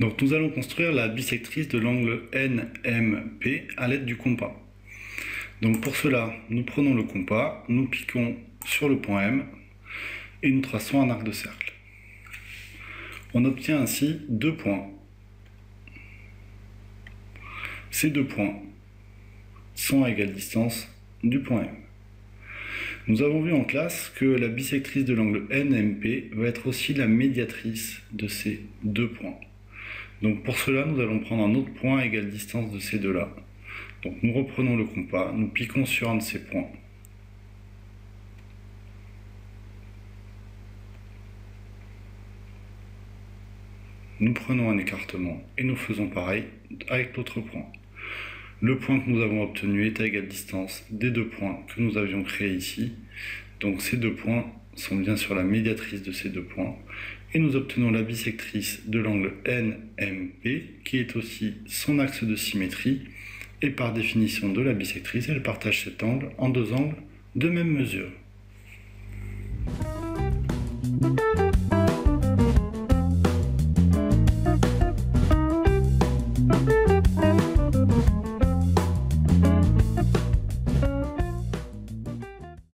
Donc nous allons construire la bisectrice de l'angle NMP à l'aide du compas. Donc pour cela, nous prenons le compas, nous piquons sur le point M et nous traçons un arc de cercle. On obtient ainsi deux points. Ces deux points sont à égale distance du point M. Nous avons vu en classe que la bisectrice de l'angle NMP va être aussi la médiatrice de ces deux points. Donc pour cela, nous allons prendre un autre point à égale distance de ces deux-là. Donc nous reprenons le compas, nous piquons sur un de ces points. Nous prenons un écartement et nous faisons pareil avec l'autre point. Le point que nous avons obtenu est à égale distance des deux points que nous avions créés ici. Donc ces deux points sont bien sur la médiatrice de ces deux points. Et nous obtenons la bisectrice de l'angle NMP, qui est aussi son axe de symétrie. Et par définition de la bisectrice, elle partage cet angle en deux angles de même mesure.